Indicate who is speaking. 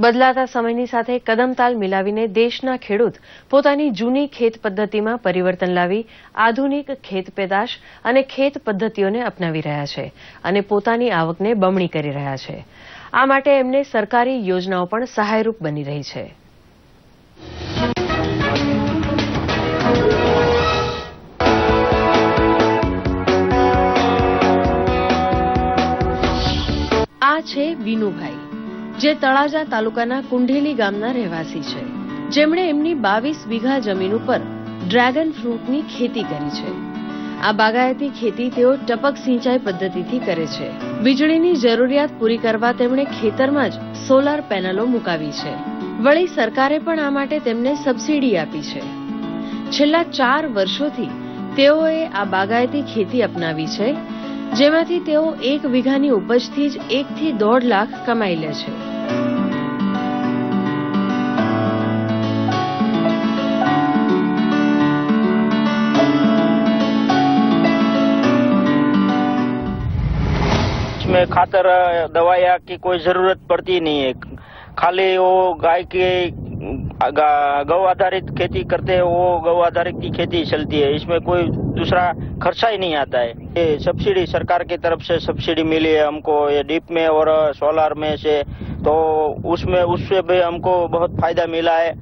Speaker 1: બદલાતા સમયની સાથે કદમતાલ મિલાવીને દેશના ખેડૂત પોતાની જૂની ખેત પદ્ધતિમાં પરિવર્તન લાવી આધુનિક ખેત પેદાશ અને ખેત પદ્ધતિઓને અપનાવી રહ્યા છે અને પોતાની આવકને બમણી કરી રહ્યા છે. આ માટે એમને સરકારી યોજનાઓ પણ સહાયરૂપ બની રહી છે. આ છે વિનુભાઈ. જે તળાજા તાલુકાના કુંઢેલી ગામના રહેવાસી છે. જેમણે એમની બાવીસ વીઘા જમીન ઉપર ડ્રેગન ફ્રૂટની ખેતી કરી છે. આ બાગાયતી ખેતી તેઓ ટપક સિંચાઈ પદ્ધતિથી કરે છે. વીજળીની જરૂરિયાત પૂરી કરવા તેમણે ખેતરમાં જ સોલાર પેનલો મુકાવી છે. વળી સરકારે પણ આ માટે તેમને સબસિડી આપી છે. છેલ્લા ચાર વર્ષોથી તેઓએ આ બાગાયતી ખેતી અપનાવી છે, જેમાંથી તેઓ એક વીઘાની ઉપજથી જ એકથી દોઢ લાખ કમાઈ લે છે.
Speaker 2: इसमें खातर दवाया की कोई ज़रूरत पड़ती नहीं है। खाली वो गाय के गौ आधारित खेती करते हैं, वो गौ आधारित की खेती चलती है। इसमें कोई दूसरा खर्चा ही नहीं आता है। ये सब्सिडी सरकार की तरफ़ से सब्सिडी मिली है हमको, ये डीप में और सोलार में से तो उसमें, उससे भी हमको बहुत फ़ायदा मिला है।